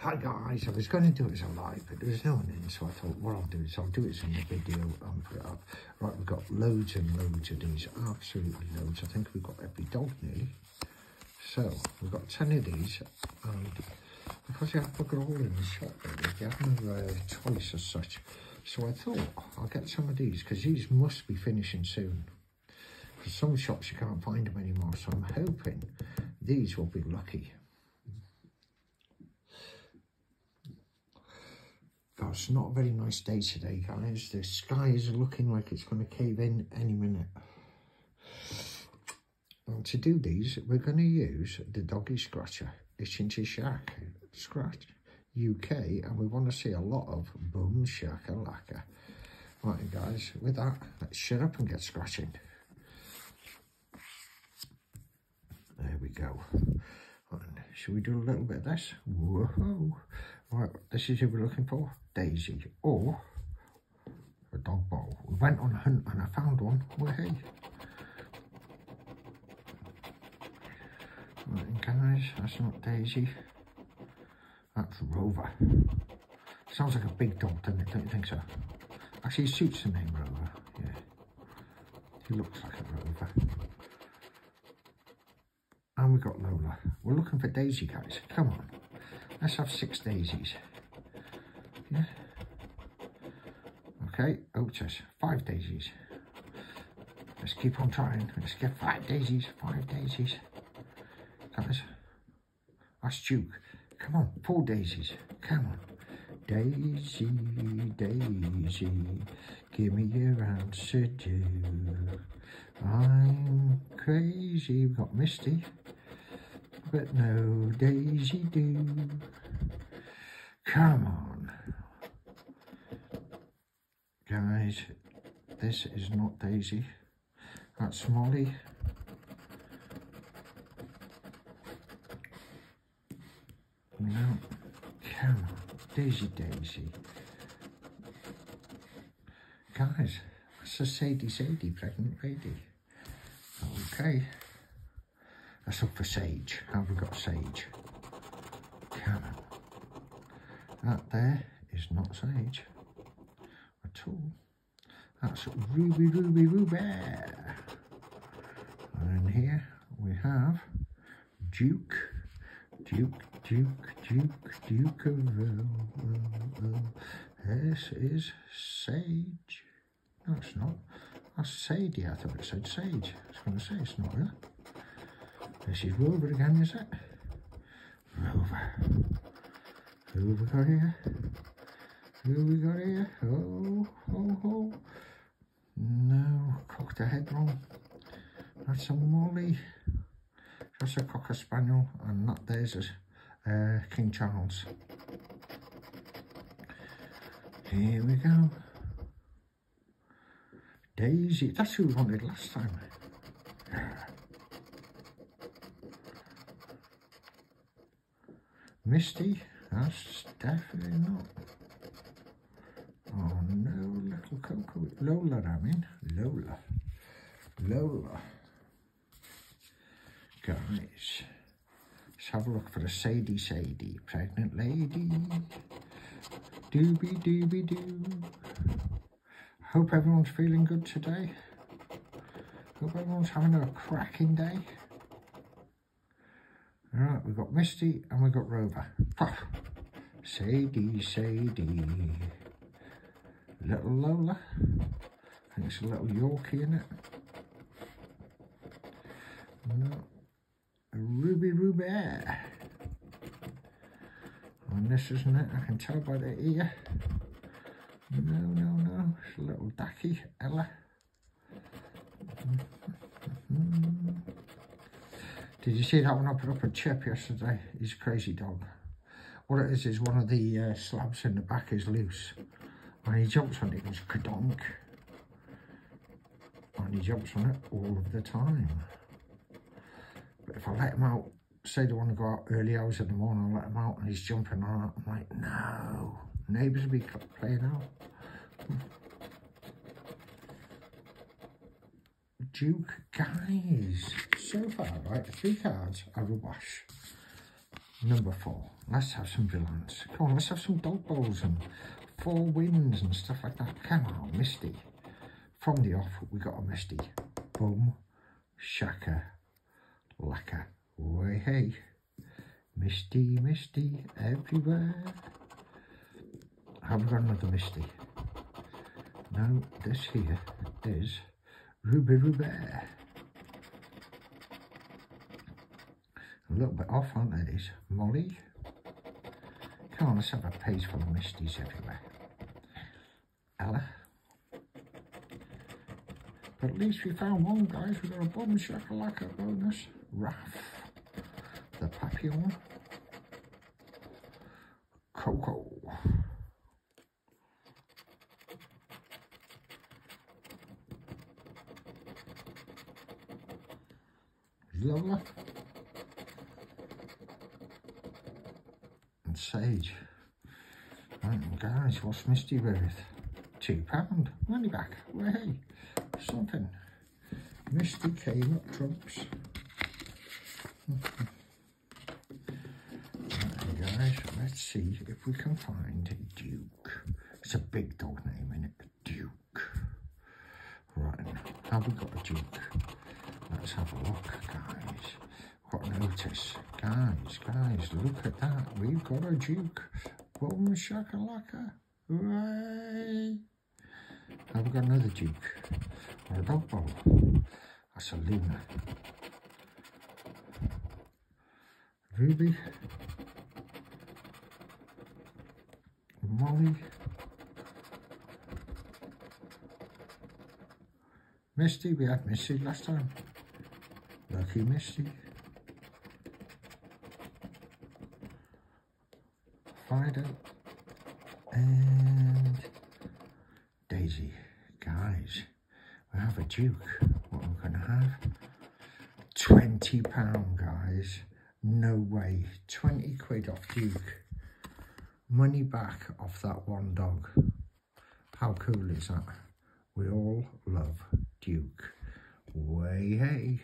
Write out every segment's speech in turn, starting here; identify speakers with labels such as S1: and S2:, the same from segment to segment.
S1: Hi guys, I was going to do it as a live, but there was no one in, so I thought what I'll do is I'll do it as a video and put it up. Right, we've got loads and loads of these, absolutely loads. I think we've got every dog nearly. So, we've got 10 of these, and because you have to go all in the shop, really, you have no uh, choice as such. So I thought I'll get some of these, because these must be finishing soon. For some shops you can't find them anymore, so I'm hoping these will be lucky. God, it's not a very nice day today, guys. The sky is looking like it's going to cave in any minute. And to do these, we're going to use the Doggy Scratcher, Itching to Shack Scratch UK, and we want to see a lot of Boom Shakalaka. Right, guys, with that, let's shut up and get scratching. There we go. Should we do a little bit of this? Whoa! Right, this is who we're looking for. Daisy or a dog bowl. We went on a hunt and I found one. Well, hey. Right, guys, that's not Daisy. That's Rover. Sounds like a big dog, doesn't it? Don't you think so? Actually, he suits the name Rover. Yeah. He looks like a Rover. And we got Lola. We're looking for Daisy, guys. Come on. Let's have six daisies. Yeah. Okay, Otis, five daisies. Let's keep on trying. Let's get five daisies, five daisies. Guys, that's Duke. Come on, four daisies. Come on. Daisy, Daisy, give me your answer, do. I'm crazy. We've got Misty, but no Daisy do. Come on. Guys, this is not Daisy. That's Molly. No, come on. Daisy Daisy. Guys, that's a Sadie Sadie pregnant lady. Okay. Let's look for Sage. Have we got Sage? Come on. That there is not Sage at all. That's Ruby, Ruby, Ruby. And here we have Duke, Duke, Duke, Duke, Duke of. This is Sage. No, it's not. That's Sadie. I thought it said Sage. I was going to say it's not. This is Rover again, is it? Rover. Who we got here? Who we got here? Oh, oh, oh. No, cocked the head wrong. That's a Molly. That's a Cocker Spaniel, and that there's a uh, King Charles. Here we go. Daisy, that's who we wanted last time. Misty, that's definitely not. Oh no, little Coco. Lola, I mean. Lola. Lola. Guys, let's have a look for a Sadie Sadie. Pregnant lady. Doobie doobie doo. Hope everyone's feeling good today. Hope everyone's having a cracking day. Alright, we've got Misty and we've got Rover. Puff. Sadie, Sadie. Little Lola. I think it's a little Yorkie in it. No. Uh, a Ruby Ruby. And this isn't it, I can tell by the ear. No, no, no. It's a little Ducky, Ella. Did you see that one I put up a chip yesterday? He's a crazy dog. What it is, is one of the uh, slabs in the back is loose. And he jumps on it, goes kadonk. And he jumps on it all of the time. But if I let him out, say they want to go out early hours in the morning, I let him out and he's jumping on it. I'm like, no. Neighbours will be playing out. Duke, guys, so far, right, three cards are a wash. Number four. Let's have some villains. Come on, let's have some dog balls and four wins and stuff like that. Come on, Misty. From the off, we got a Misty. Boom. Shaka. Laka. Way hey. Misty, Misty, everywhere. Have we got another Misty? No, this here is Ruby Ruby. A little bit off, aren't these? Molly. Come on, let's have a page full of Misties everywhere. Ella. But at least we found one, guys. We got a bomb shakalaka bonus. Raph. The Papillon. Coco. And Sage. Right, guys, what's Misty worth? Two pound. Money back. Hey, something. Misty came up trumps. right, guys, let's see if we can find a Duke. It's a big dog name, isn't it? Duke. Right, have we got a Duke? Let's have a look, guys. What notice? Guys, guys, look at that. We've got a Duke. Boom shakalaka. Hooray! Have we got another Duke? Or a dog? That's a Luna. Ruby. Molly. Misty, we had Misty last time. Lucky Misty. Fido. And Daisy. Guys, we have a Duke. What we're we going to have? £20, guys. No way. 20 quid off Duke. Money back off that one dog. How cool is that? We all love Duke. Way hey.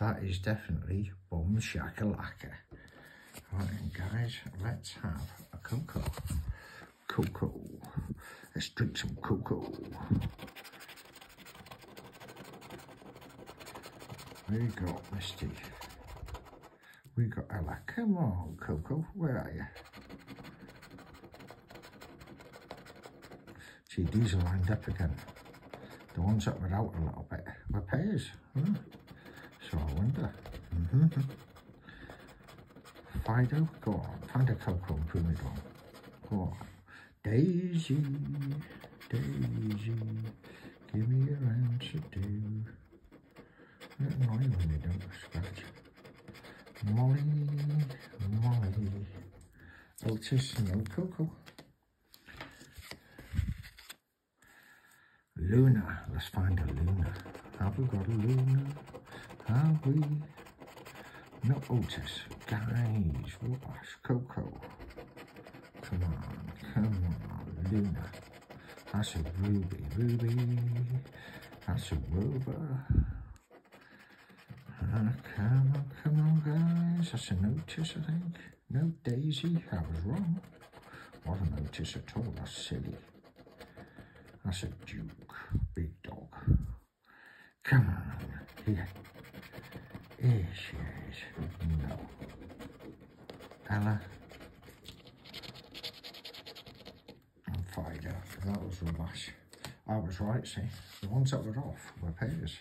S1: That is definitely Bum Shakalaka. Right, guys, let's have a cocoa. Cocoa. Let's drink some cocoa. We got Misty. We got Ella. Come on, Coco. Where are you? See, these are lined up again. The ones that were out a little bit were pairs. Huh? Wonder. Mm -hmm. Fido, go on. Find a Coco and prove me wrong. Go on. Daisy, Daisy, give me your answer too. Not annoying when they don't scratch. Molly, Molly, Otis, no Coco. Luna, let's find a Luna. Have we got a Luna? Have we? No Otis. Guys, what? Coco. Come on, come on, Luna. That's a Ruby, Ruby. That's a Rover. Uh, come on, come on, guys. That's a notice, I think. No, Daisy. I was wrong. What a notice at all. That's silly. That's a Duke. Big dog. Come on. Here. Here she is. No. Ella. And Fido. That was rubbish. I was right, see. The ones that were off were pairs.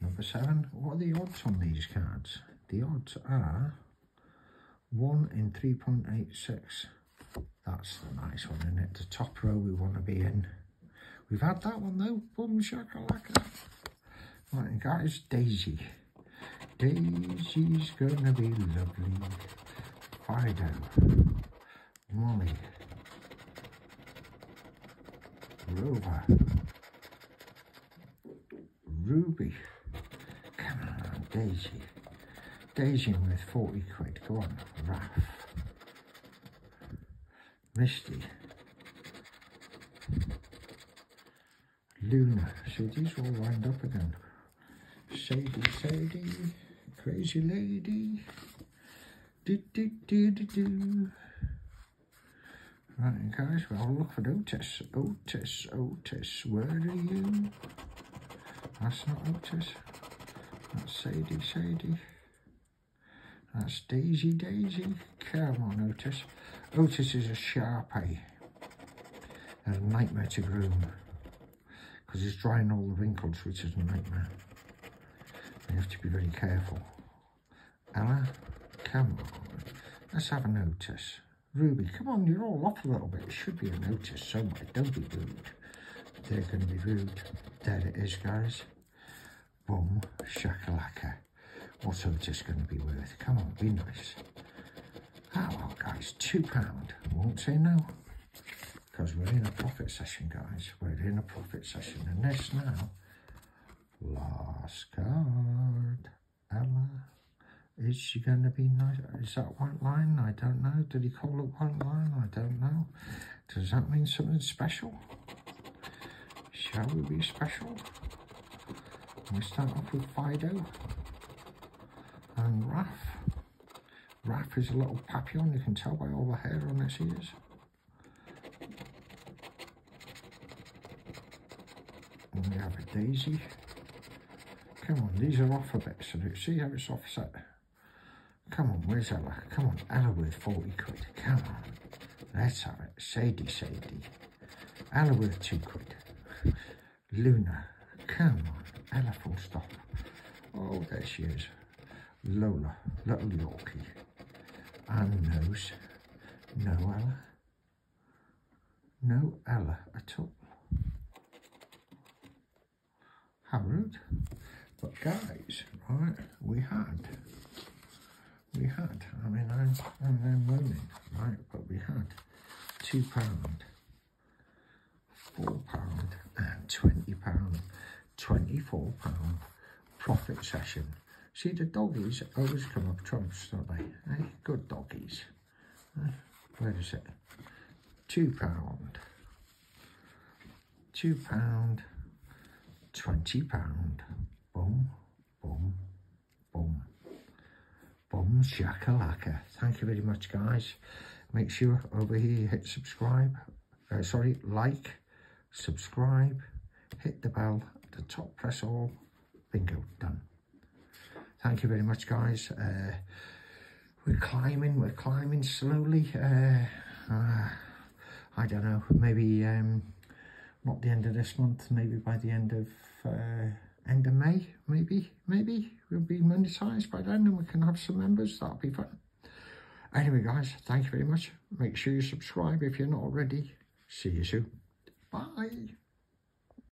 S1: Number seven. What are the odds on these cards? The odds are 1 in 3.86. That's the nice one, isn't it? The top row we want to be in. We've had that one though. Boom shakalaka. Right, guys, Daisy. Daisy's gonna be lovely. Fido. Molly. Rover. Ruby. Come on, Daisy. Daisy with 40 quid. Go on, Raph. Misty. Luna. See, these all lined up again. Sadie, Sadie. Crazy lady. Do, do, do, do, do. Right, guys, well, look for Otis. Otis, Otis, where are you? That's not Otis. That's Sadie, Sadie. That's Daisy, Daisy. Come on, Otis. Otis is a Shar Pei. And a nightmare to groom. Because he's drying all the wrinkles, which is a nightmare. You have to be very careful. Ella, come on. Let's have a notice. Ruby, come on, you're all off a little bit. It should be a notice somewhere. Don't be rude. They're going to be rude. There it is, guys. Boom, shakalaka. What's Otis going to be worth? Come on, be nice. Ah, well, guys, two pound. Won't say no. Because we're in a profit session, guys. We're in a profit session. And this now, last card. Is she going to be nice? Is that white line? I don't know. Did he call it white line? I don't know. Does that mean something special? Shall we be special? We start off with Fido and Raph. Raph is a little papillon, you can tell by all the hair on his ears. And we have a daisy. Come on, these are off a bit, so see how it's offset. Come on, where's Ella? Come on, with 40 quid. Come on. Let's have it. Sadie, Sadie. Ella with 2 quid. Luna. Come on. Ella full stop. Oh, there she is. Lola. Little Yorkie. And nose. No Ella. No Ella at all. Rude. But guys, right, we had we had, I mean, I'm, I'm then moaning, right, but we had two pound, four pound and 20 pound, 24 pound profit session. See, the doggies always come up trumps, don't they? Hey, good doggies. Where is it? Two pound, two pound, 20 pound, boom, boom, boom. Boom shakalaka. Thank you very much, guys. Make sure over here you hit subscribe. Uh, sorry, like, subscribe, hit the bell the top, press all. Bingo, done. Thank you very much, guys. Uh, we're climbing, we're climbing slowly. Uh, uh, I don't know, maybe um, not the end of this month, maybe by the end of uh, end of May, maybe, maybe we'll be monetized by then and we can have some members. That'll be fun. Anyway, guys, thank you very much. Make sure you subscribe if you're not already. See you soon. Bye.